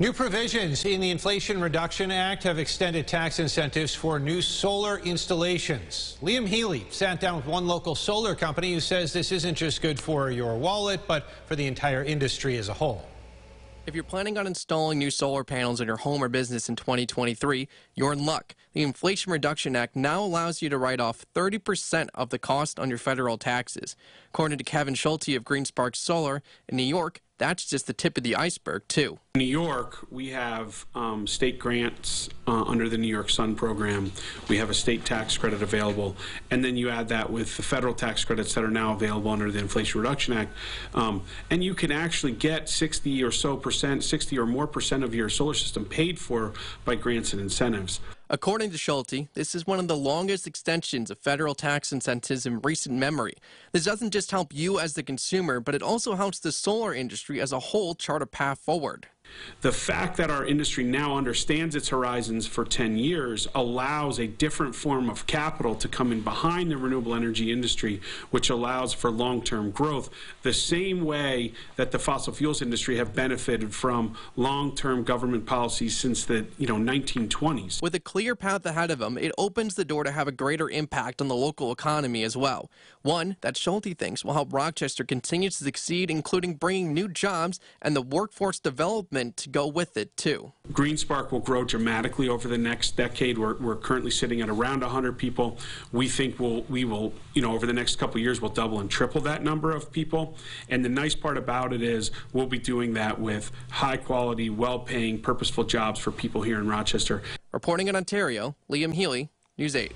New provisions in the Inflation Reduction Act have extended tax incentives for new solar installations. Liam Healy sat down with one local solar company who says this isn't just good for your wallet, but for the entire industry as a whole. If you're planning on installing new solar panels in your home or business in 2023, you're in luck. The Inflation Reduction Act now allows you to write off 30% of the cost on your federal taxes. According to Kevin Schulte of GreenSpark Solar in New York, that's just the tip of the iceberg, too. In New York, we have um, state grants uh, under the New York Sun program. We have a state tax credit available. And then you add that with the federal tax credits that are now available under the Inflation Reduction Act. Um, and you can actually get 60 or so percent, 60 or more percent of your solar system paid for by grants and incentives. According to Schulte, this is one of the longest extensions of federal tax incentives in recent memory. This doesn't just help you as the consumer, but it also helps the solar industry as a whole chart a path forward. The fact that our industry now understands its horizons for 10 years allows a different form of capital to come in behind the renewable energy industry, which allows for long-term growth, the same way that the fossil fuels industry have benefited from long-term government policies since the you know 1920s. With a clear path ahead of them, it opens the door to have a greater impact on the local economy as well. One that Schulte thinks will help Rochester continue to succeed, including bringing new jobs and the workforce development to go with it, too. GreenSpark will grow dramatically over the next decade. We're, we're currently sitting at around 100 people. We think we'll, we will, you know, over the next couple years, we'll double and triple that number of people. And the nice part about it is we'll be doing that with high quality, well paying, purposeful jobs for people here in Rochester. Reporting in Ontario, Liam Healy, News 8.